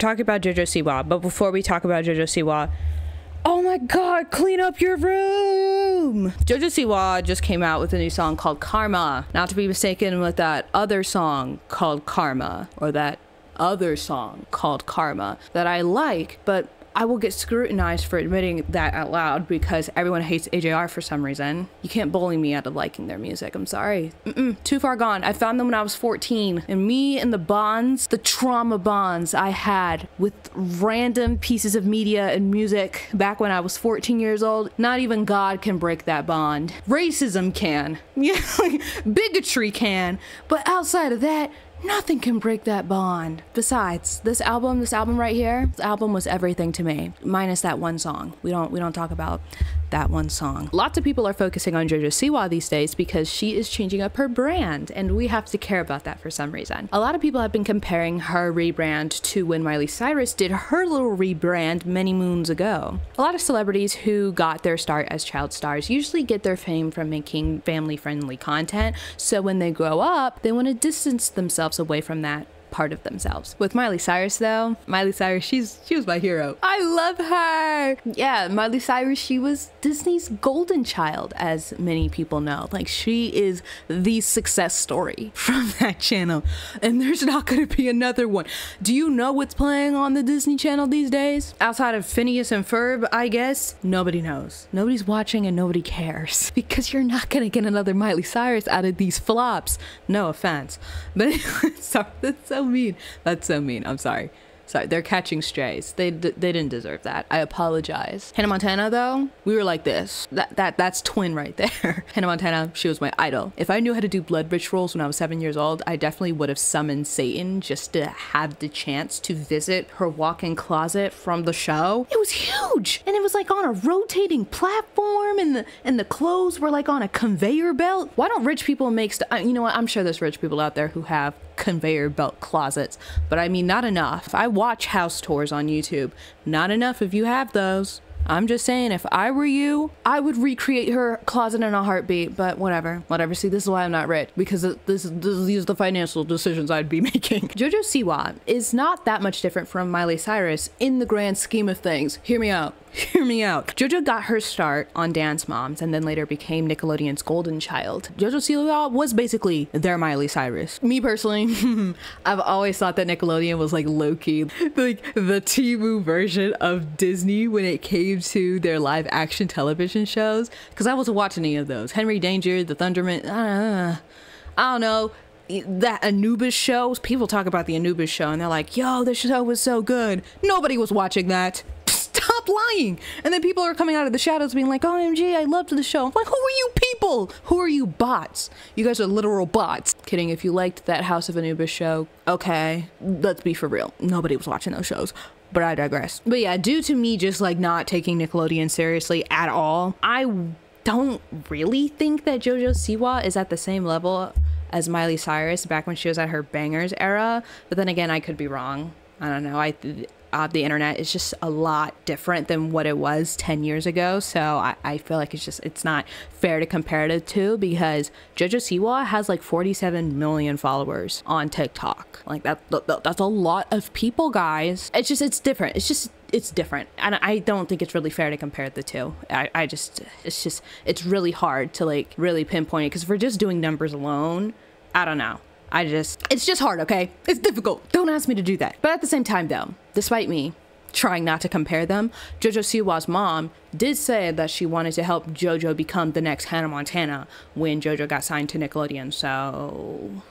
Talking about JoJo Siwa, but before we talk about JoJo Siwa, oh my god, clean up your room! JoJo Siwa just came out with a new song called Karma, not to be mistaken with that other song called Karma, or that other song called Karma that I like, but I will get scrutinized for admitting that out loud because everyone hates AJR for some reason. You can't bully me out of liking their music. I'm sorry. Mm-mm, too far gone. I found them when I was 14. And me and the bonds, the trauma bonds I had with random pieces of media and music back when I was 14 years old, not even God can break that bond. Racism can. Yeah, bigotry can. But outside of that, Nothing can break that bond. Besides, this album, this album right here, this album was everything to me, minus that one song. We don't we don't talk about that one song. Lots of people are focusing on JoJo Siwa these days because she is changing up her brand, and we have to care about that for some reason. A lot of people have been comparing her rebrand to when Miley Cyrus did her little rebrand many moons ago. A lot of celebrities who got their start as child stars usually get their fame from making family friendly content, so when they grow up, they want to distance themselves away from that part of themselves. With Miley Cyrus though, Miley Cyrus, she's she was my hero. I love her. Yeah, Miley Cyrus, she was Disney's golden child, as many people know. Like she is the success story from that channel. And there's not gonna be another one. Do you know what's playing on the Disney Channel these days? Outside of Phineas and Ferb, I guess, nobody knows. Nobody's watching and nobody cares. Because you're not gonna get another Miley Cyrus out of these flops. No offense. But sorry, that's so mean. That's so mean. I'm sorry. Sorry, they're catching strays. They they didn't deserve that. I apologize. Hannah Montana though, we were like this. That that that's twin right there. Hannah Montana, she was my idol. If I knew how to do blood rituals when I was 7 years old, I definitely would have summoned Satan just to have the chance to visit her walk-in closet from the show. It was huge. And it was like on a rotating platform and the and the clothes were like on a conveyor belt. Why don't rich people make st- uh, you know what? I'm sure there's rich people out there who have conveyor belt closets, but I mean, not enough. I watch house tours on YouTube. Not enough if you have those. I'm just saying, if I were you, I would recreate her closet in a heartbeat, but whatever. Whatever. See, this is why I'm not rich, because this, this, these are the financial decisions I'd be making. JoJo Siwa is not that much different from Miley Cyrus in the grand scheme of things. Hear me out. Hear me out. JoJo got her start on Dance Moms and then later became Nickelodeon's golden child. JoJo Siwa was basically their Miley Cyrus. Me personally, I've always thought that Nickelodeon was like low key, like the Temu version of Disney when it came to their live action television shows. Because I wasn't watching any of those. Henry Danger, The Thunderman, uh, I don't know that Anubis shows. People talk about the Anubis show and they're like, yo, this show was so good. Nobody was watching that stop lying. And then people are coming out of the shadows being like, OMG, I loved the show. I'm like, who are you people? Who are you bots? You guys are literal bots. Kidding, if you liked that House of Anubis show, okay, let's be for real. Nobody was watching those shows but I digress. But yeah, due to me just like not taking Nickelodeon seriously at all, I don't really think that JoJo Siwa is at the same level as Miley Cyrus back when she was at her bangers era. But then again, I could be wrong. I don't know. I uh, the internet is just a lot different than what it was 10 years ago. So I, I feel like it's just, it's not fair to compare the two because JoJo Siwa has like 47 million followers on TikTok. Like that, that, that's a lot of people, guys. It's just, it's different. It's just, it's different and i don't think it's really fair to compare the two i, I just it's just it's really hard to like really pinpoint it because if we're just doing numbers alone i don't know I just, it's just hard, okay? It's difficult. Don't ask me to do that. But at the same time, though, despite me trying not to compare them, JoJo Siwa's mom did say that she wanted to help JoJo become the next Hannah Montana when JoJo got signed to Nickelodeon. So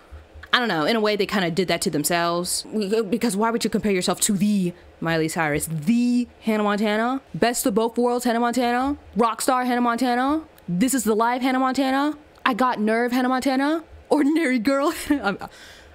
I don't know. In a way, they kind of did that to themselves. Because why would you compare yourself to the Miley Cyrus, the Hannah Montana, best of both worlds Hannah Montana, rock star Hannah Montana, this is the live Hannah Montana, I got nerve Hannah Montana? Ordinary girl.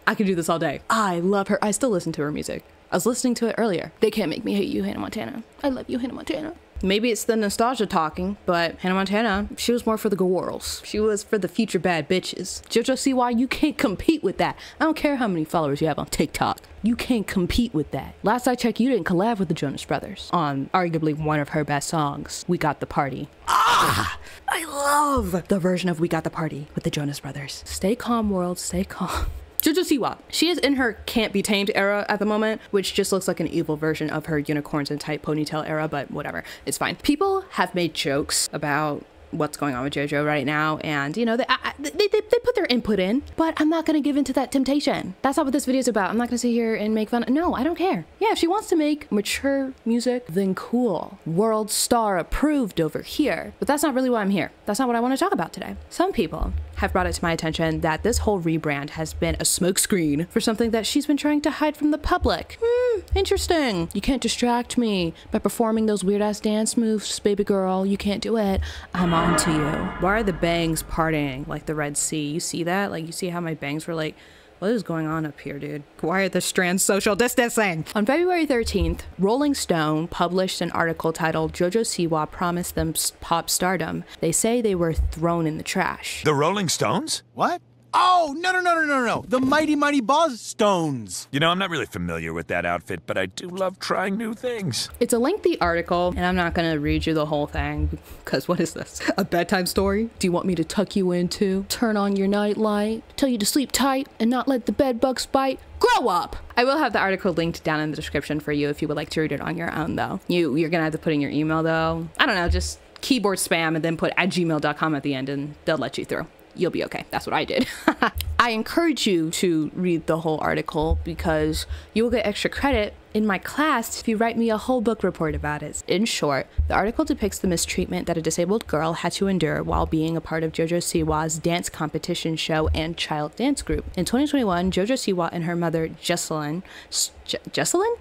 I could do this all day. I love her. I still listen to her music. I was listening to it earlier. They can't make me hate you, Hannah Montana. I love you, Hannah Montana. Maybe it's the nostalgia talking, but Hannah Montana, she was more for the girls. She was for the future bad bitches. JoJo Siwa you can't compete with that. I don't care how many followers you have on TikTok. You can't compete with that. Last I checked, you didn't collab with the Jonas Brothers on arguably one of her best songs, We Got the Party. Ah! I love the version of We Got the Party with the Jonas Brothers. Stay calm, world, stay calm. Jojo Siwa. She is in her can't be tamed era at the moment, which just looks like an evil version of her unicorns and tight ponytail era, but whatever. It's fine. People have made jokes about what's going on with JoJo right now, and you know they, I, they, they, they put their input in, but I'm not gonna give in to that temptation. That's not what this video is about. I'm not gonna sit here and make fun. No, I don't care. Yeah, if she wants to make mature music, then cool. World star approved over here. But that's not really why I'm here. That's not what I want to talk about today. Some people have brought it to my attention that this whole rebrand has been a smokescreen for something that she's been trying to hide from the public. Hmm, interesting. You can't distract me by performing those weird ass dance moves, baby girl. You can't do it. I'm on to you. Why are the bangs parting like the Red Sea? You see that? Like, you see how my bangs were like, what is going on up here, dude? Why are the strands social distancing? On February 13th, Rolling Stone published an article titled JoJo Siwa promised them pop stardom. They say they were thrown in the trash. The Rolling Stones? What? Oh, no, no, no, no, no, no. The Mighty Mighty Bosstones. You know, I'm not really familiar with that outfit, but I do love trying new things. It's a lengthy article, and I'm not gonna read you the whole thing, because what is this? A bedtime story? Do you want me to tuck you into? Turn on your nightlight? Tell you to sleep tight and not let the bed bugs bite? Grow up! I will have the article linked down in the description for you if you would like to read it on your own, though. You, you're gonna have to put in your email, though. I don't know, just keyboard spam and then put at gmail.com at the end, and they'll let you through you'll be okay. That's what I did. I encourage you to read the whole article because you will get extra credit in my class if you write me a whole book report about it. In short, the article depicts the mistreatment that a disabled girl had to endure while being a part of JoJo Siwa's dance competition show and child dance group. In 2021, JoJo Siwa and her mother, Jessalyn, Jessalyn?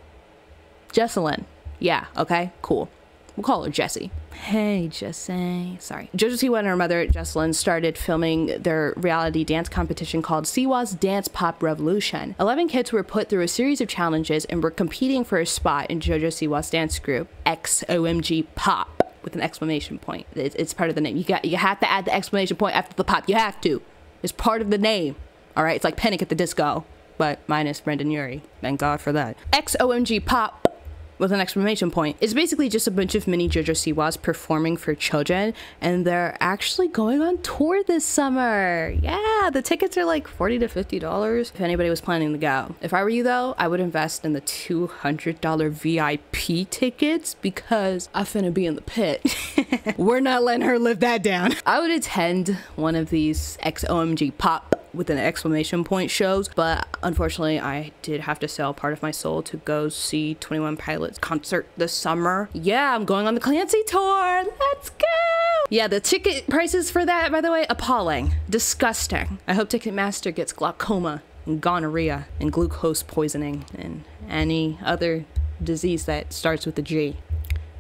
Jessalyn. Yeah, okay, cool. We'll call her Jessie. Hey, Jessie. Sorry. Jojo Siwa and her mother, Jessalyn, started filming their reality dance competition called Siwa's Dance Pop Revolution. 11 kids were put through a series of challenges and were competing for a spot in Jojo Siwa's dance group, XOMG Pop, with an exclamation point. It's part of the name. You got you have to add the exclamation point after the pop. You have to. It's part of the name. All right, it's like Panic at the Disco, but minus Brendon Urie. Thank God for that. XOMG Pop with an exclamation point. It's basically just a bunch of mini JoJo Siwas performing for children, and they're actually going on tour this summer. Yeah, the tickets are like 40 to $50 if anybody was planning to go. If I were you though, I would invest in the $200 VIP tickets because I finna be in the pit. We're not letting her live that down. I would attend one of these XOMG pop with an exclamation point shows, but unfortunately, I did have to sell part of my soul to go see 21 Pilots concert this summer. Yeah, I'm going on the Clancy tour. Let's go. Yeah, the ticket prices for that, by the way, appalling. Disgusting. I hope Ticketmaster gets glaucoma and gonorrhea and glucose poisoning and any other disease that starts with a G.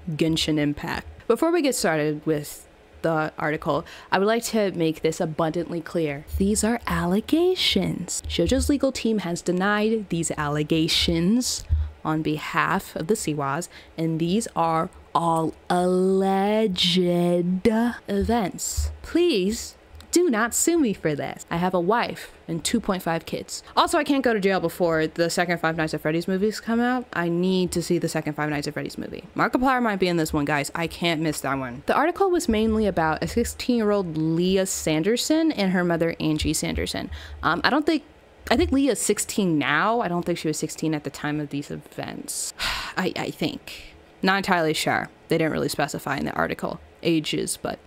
Genshin Impact. Before we get started with the article, I would like to make this abundantly clear. These are allegations. JoJo's legal team has denied these allegations on behalf of the Siwas, and these are all alleged events. Please do not sue me for this. I have a wife and 2.5 kids. Also, I can't go to jail before the second Five Nights at Freddy's movies come out. I need to see the second Five Nights at Freddy's movie. Markiplier might be in this one, guys. I can't miss that one. The article was mainly about a 16-year-old Leah Sanderson and her mother, Angie Sanderson. Um, I don't think I think Leah's 16 now. I don't think she was 16 at the time of these events. I, I think. Not entirely sure. They didn't really specify in the article ages, but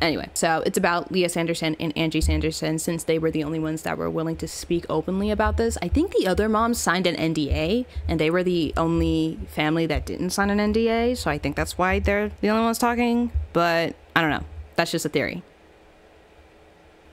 Anyway, so it's about Leah Sanderson and Angie Sanderson since they were the only ones that were willing to speak openly about this. I think the other moms signed an NDA and they were the only family that didn't sign an NDA, so I think that's why they're the only ones talking, but I don't know. That's just a theory.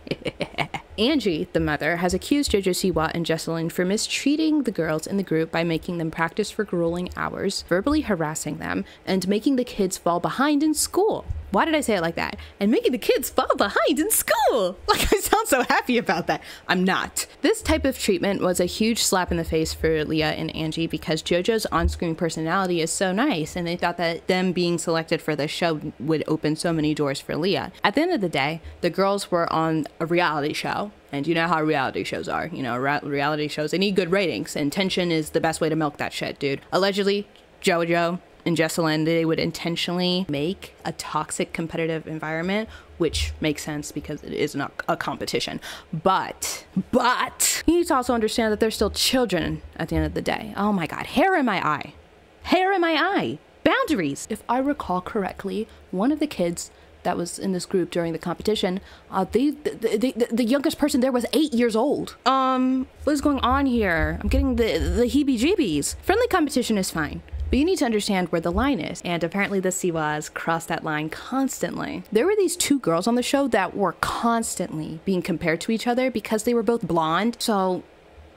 Angie, the mother, has accused Jojo Siwa and Jessalyn for mistreating the girls in the group by making them practice for grueling hours, verbally harassing them, and making the kids fall behind in school. Why did I say it like that? And making the kids fall behind in school. Like I sound so happy about that. I'm not. This type of treatment was a huge slap in the face for Leah and Angie because JoJo's on-screen personality is so nice and they thought that them being selected for the show would open so many doors for Leah. At the end of the day, the girls were on a reality show and you know how reality shows are. You know, reality shows, they need good ratings, and tension is the best way to milk that shit, dude. Allegedly, JoJo and Jessalyn, they would intentionally make a toxic competitive environment which makes sense because it is not a competition. But, but, you need to also understand that they're still children at the end of the day. Oh my god, hair in my eye. Hair in my eye. Boundaries. If I recall correctly, one of the kids that was in this group during the competition, uh, they, the, the, the, the youngest person there was eight years old. Um, what is going on here? I'm getting the, the heebie-jeebies. Friendly competition is fine. But you need to understand where the line is. And apparently the Siwas crossed that line constantly. There were these two girls on the show that were constantly being compared to each other because they were both blonde. So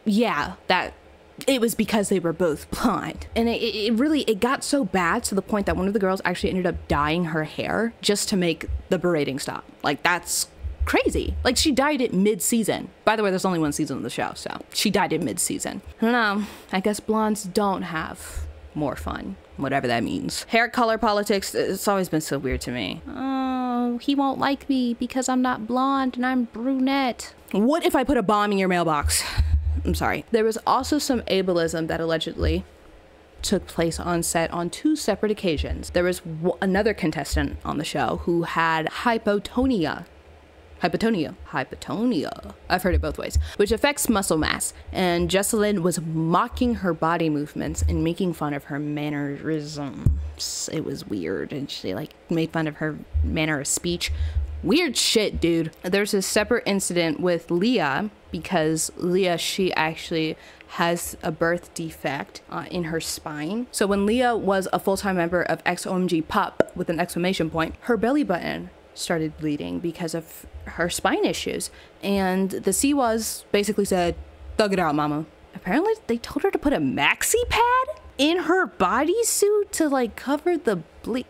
yeah, that it was because they were both blonde and it, it, really it got so bad to the point that one of the girls actually ended up dyeing her hair just to make the berating stop. Like that's crazy. Like she dyed it mid-season. By the way there's only one season of the show so she dyed it mid-season. I don't know. I guess blondes don't have more fun whatever that means. Hair color politics it's always been so weird to me. Oh he won't like me because i'm not blonde and i'm brunette. What if i put a bomb in your mailbox I'm sorry. There was also some ableism that allegedly took place on set on two separate occasions. There was another contestant on the show who had hypotonia. Hypotonia. Hypotonia. I've heard it both ways, which affects muscle mass. And Jessalyn was mocking her body movements and making fun of her mannerisms. It was weird. And she like made fun of her manner of speech. Weird shit, dude. There's a separate incident with Leah because Leah, she actually has a birth defect uh, in her spine. So when Leah was a full-time member of XOMG Pop with an exclamation point, her belly button started bleeding because of her spine issues. And the Siwas basically said, thug it out, mama. Apparently they told her to put a maxi pad in her bodysuit to like cover the bleed.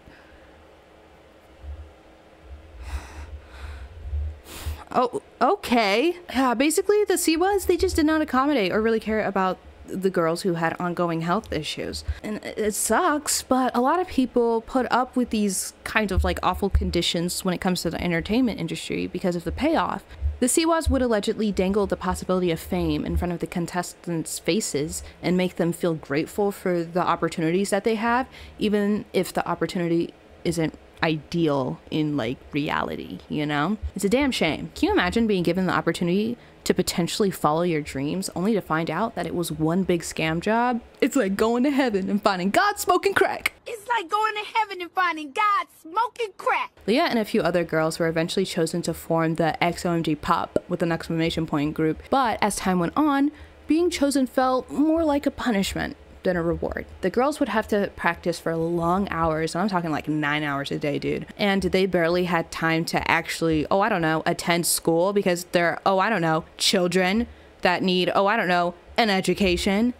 Oh, okay. Yeah, basically the Siwas, they just did not accommodate or really care about the girls who had ongoing health issues. And it sucks, but a lot of people put up with these kind of like awful conditions when it comes to the entertainment industry because of the payoff. The Siwas would allegedly dangle the possibility of fame in front of the contestants' faces and make them feel grateful for the opportunities that they have, even if the opportunity isn't ideal in like reality, you know? It's a damn shame. Can you imagine being given the opportunity to potentially follow your dreams only to find out that it was one big scam job? It's like going to heaven and finding God smoking crack. It's like going to heaven and finding God smoking crack. Leah and a few other girls were eventually chosen to form the XOMG Pop with an exclamation point group, but as time went on, being chosen felt more like a punishment than a reward. The girls would have to practice for long hours. And I'm talking like nine hours a day, dude. And they barely had time to actually, oh, I don't know, attend school because they're, oh, I don't know, children that need, oh, I don't know, an education.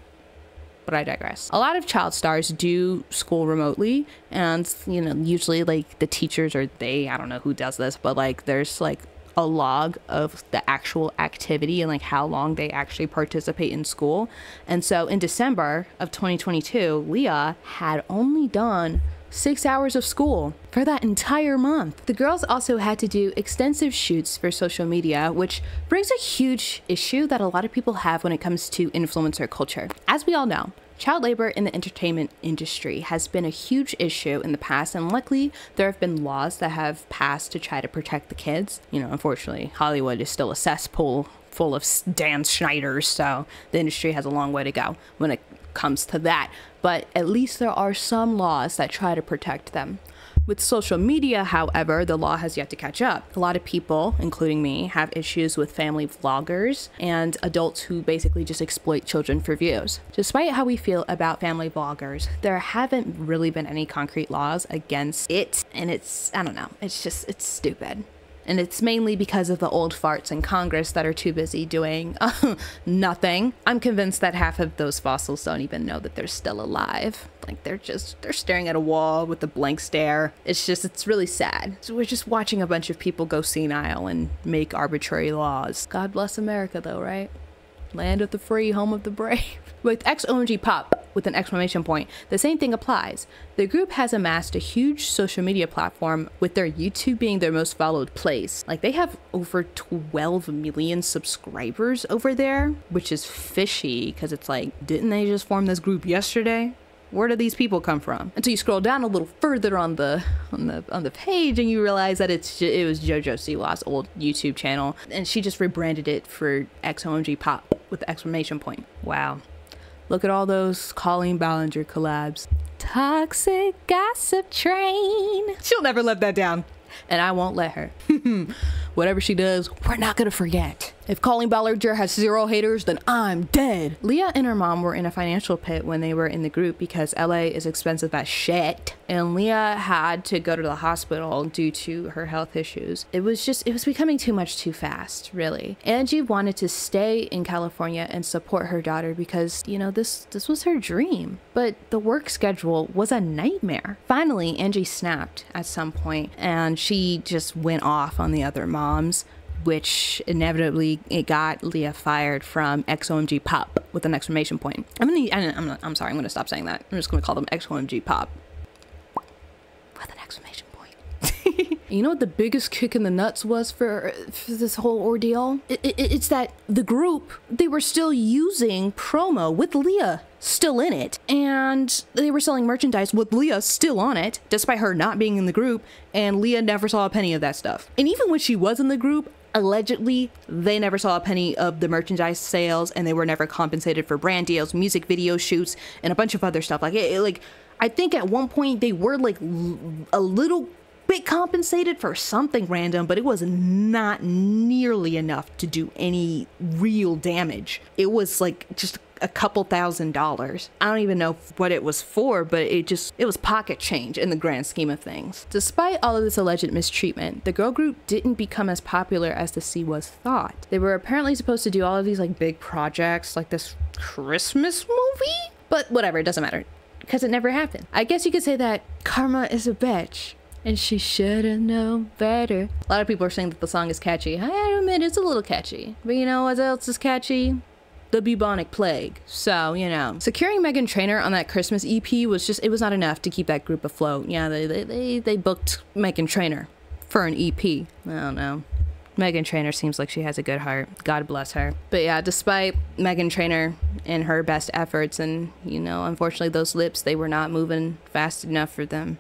But I digress. A lot of child stars do school remotely, and you know, usually like the teachers or they, I don't know who does this, but like there's like a log of the actual activity and like how long they actually participate in school. And so in December of 2022, Leah had only done six hours of school for that entire month. The girls also had to do extensive shoots for social media, which brings a huge issue that a lot of people have when it comes to influencer culture. As we all know, Child labor in the entertainment industry has been a huge issue in the past, and luckily, there have been laws that have passed to try to protect the kids. You know, unfortunately, Hollywood is still a cesspool full of Dan Schneiders, so the industry has a long way to go when it comes to that. But at least there are some laws that try to protect them. With social media, however, the law has yet to catch up. A lot of people, including me, have issues with family vloggers and adults who basically just exploit children for views. Despite how we feel about family vloggers, there haven't really been any concrete laws against it, and it's, I don't know, it's just, it's stupid. And it's mainly because of the old farts in Congress that are too busy doing uh, nothing. I'm convinced that half of those fossils don't even know that they're still alive. Like they're just, they're staring at a wall with a blank stare. It's just, it's really sad. So we're just watching a bunch of people go senile and make arbitrary laws. God bless America though, right? Land of the free, home of the brave. With XOMG Pop, with an exclamation point, the same thing applies. The group has amassed a huge social media platform with their YouTube being their most followed place. Like they have over 12 million subscribers over there, which is fishy because it's like, didn't they just form this group yesterday? Where do these people come from? Until you scroll down a little further on the on the on the page and you realize that it's it was JoJo Siwa's old YouTube channel, and she just rebranded it for XOMG Pop with the exclamation point. Wow. Look at all those Colleen Ballinger collabs. Toxic gossip train. She'll never let that down. And I won't let her. Whatever she does, we're not gonna forget. If Colleen Ballinger has zero haters, then I'm dead. Leah and her mom were in a financial pit when they were in the group because LA is expensive as shit. And Leah had to go to the hospital due to her health issues. It was just, it was becoming too much too fast, really. Angie wanted to stay in California and support her daughter because, you know, this this was her dream. But the work schedule was a nightmare. Finally, Angie snapped at some point and she just went off on the other moms which inevitably it got Leah fired from XOMG Pop with an exclamation point. I'm gonna, I'm, I'm, I'm sorry, I'm gonna stop saying that. I'm just gonna call them XOMG Pop with an exclamation point. you know what the biggest kick in the nuts was for, for this whole ordeal? It, it, it's that the group, they were still using promo with Leah still in it. And they were selling merchandise with Leah still on it, despite her not being in the group. And Leah never saw a penny of that stuff. And even when she was in the group, allegedly they never saw a penny of the merchandise sales and they were never compensated for brand deals music video shoots and a bunch of other stuff like it, it- like i think at one point they were like a little bit compensated for something random but it was not nearly enough to do any real damage it was like just a couple thousand dollars. I don't even know what it was for, but it just it was pocket change in the grand scheme of things. Despite all of this alleged mistreatment, the girl group didn't become as popular as the Siwas thought. They were apparently supposed to do all of these like big projects, like this Christmas movie, but whatever, it doesn't matter because it never happened. I guess you could say that karma is a bitch. And she should have known better. A lot of people are saying that the song is catchy. I admit it's a little catchy. But you know what else is catchy? The bubonic plague. So, you know, securing Meghan Trainor on that Christmas EP was just, it was not enough to keep that group afloat. Yeah, they, they, they, they booked Meghan Trainor for an EP. I don't know. Meghan Trainor seems like she has a good heart. God bless her. But yeah, despite Meghan Trainor and her best efforts, and you know, unfortunately, those lips, they were not moving fast enough for them.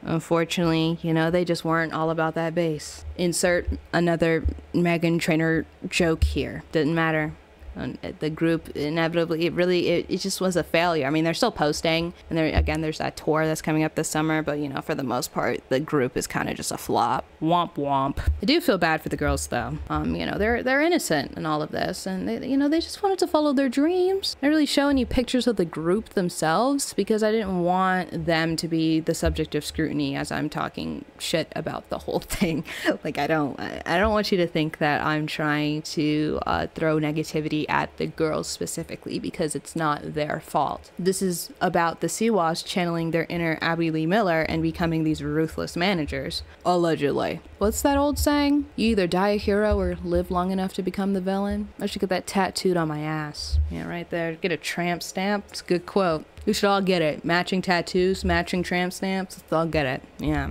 Unfortunately, you know, they just weren't all about that bass. Insert another Meghan Trainor joke here. Didn't matter and the group inevitably it really it, it just was a failure. I mean they're still posting and there again there's that tour that's coming up this summer but you know for the most part the group is kind of just a flop. Womp womp. I do feel bad for the girls though. Um you know they're they're innocent in all of this and they you know they just wanted to follow their dreams. I really show any pictures of the group themselves because i didn't want them to be the subject of scrutiny as i'm talking shit about the whole thing. Like i don't i I don't want you to think that i'm trying to uh, throw negativity at the girls specifically because it's not their fault. This is about the Siwas channeling their inner Abby Lee Miller and becoming these ruthless managers. Allegedly. What's that old saying? You either die a hero or live long enough to become the villain? I should get that tattooed on my ass. Yeah, right there. Get a tramp stamp. It's a good quote. We should all get it. Matching tattoos, matching tramp stamps. Let's all get it. Yeah.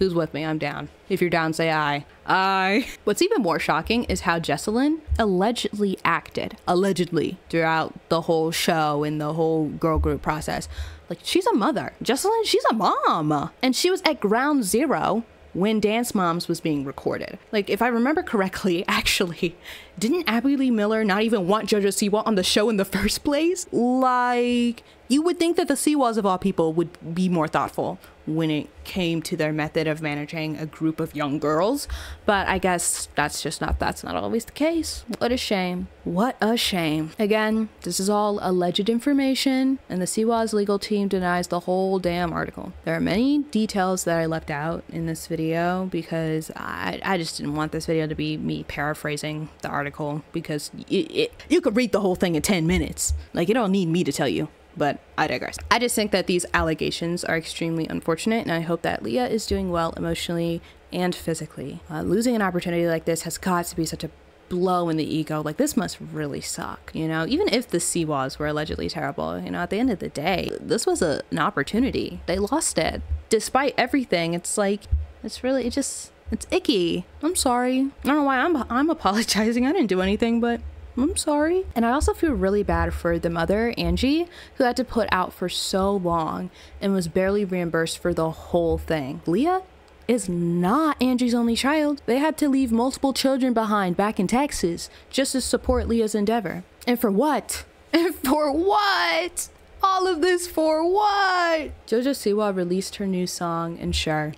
Who's with me? I'm down. If you're down, say aye. Aye. What's even more shocking is how Jessalyn allegedly acted, allegedly, throughout the whole show and the whole girl group process. Like, she's a mother. Jessalyn, she's a mom. And she was at ground zero when Dance Moms was being recorded. Like, if I remember correctly, actually, didn't Abby Lee Miller not even want JoJo Siwa on the show in the first place? Like, you would think that the Siwas of all people would be more thoughtful when it came to their method of managing a group of young girls, but I guess that's just not that's not always the case. What a shame. What a shame. Again, this is all alleged information, and the Siwa's legal team denies the whole damn article. There are many details that I left out in this video because I, I just didn't want this video to be me paraphrasing the article because it, it, you could read the whole thing in 10 minutes. Like, you don't need me to tell you but I digress. I just think that these allegations are extremely unfortunate, and I hope that Leah is doing well emotionally and physically. Uh, losing an opportunity like this has got to be such a blow in the ego. Like, this must really suck, you know? Even if the Siwas were allegedly terrible, you know, at the end of the day, this was a, an opportunity. They lost it. Despite everything, it's like, it's really, it just, it's icky. I'm sorry. I don't know why I'm, I'm apologizing. I didn't do anything, but I'm sorry. And I also feel really bad for the mother, Angie, who had to put out for so long and was barely reimbursed for the whole thing. Leah is not Angie's only child. They had to leave multiple children behind back in Texas just to support Leah's endeavor. And for what? And for what? All of this for what? Jojo Siwa released her new song, and sure,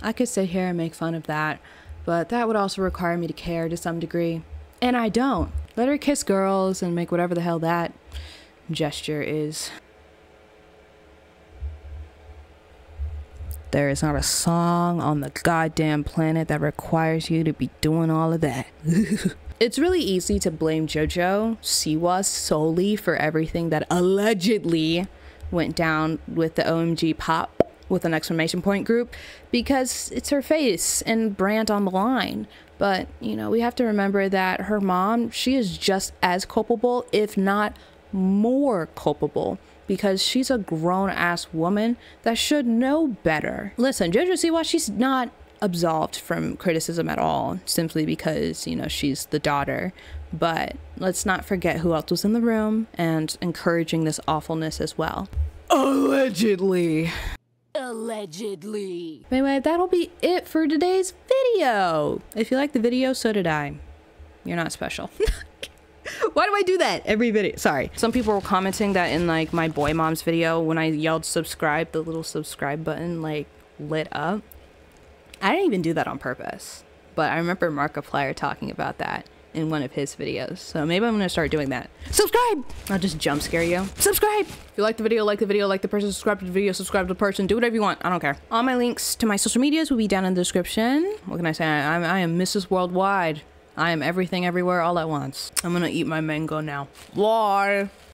I could sit here and make fun of that, but that would also require me to care to some degree. And I don't. Let her kiss girls and make whatever the hell that gesture is. There is not a song on the goddamn planet that requires you to be doing all of that. it's really easy to blame JoJo Siwa solely for everything that allegedly went down with the OMG pop with an exclamation point group because it's her face and brand on the line. But, you know, we have to remember that her mom, she is just as culpable, if not more culpable because she's a grown ass woman that should know better. Listen, JoJo Siwa, she's not absolved from criticism at all simply because, you know, she's the daughter. But let's not forget who else was in the room and encouraging this awfulness as well. Allegedly. Allegedly. Anyway, that'll be it for today's video. If you liked the video, so did I. You're not special. Why do I do that every video? Sorry. Some people were commenting that in like my boy mom's video when I yelled subscribe, the little subscribe button like lit up. I didn't even do that on purpose. But I remember Markiplier talking about that in one of his videos. So maybe I'm gonna start doing that. Subscribe! I'll just jump scare you. Subscribe! If you like the video, like the video, like the person, subscribe to the video, subscribe to the person, do whatever you want. I don't care. All my links to my social medias will be down in the description. What can I say? I, I am Mrs. Worldwide. I am everything everywhere all at once. I'm gonna eat my mango now. Bye.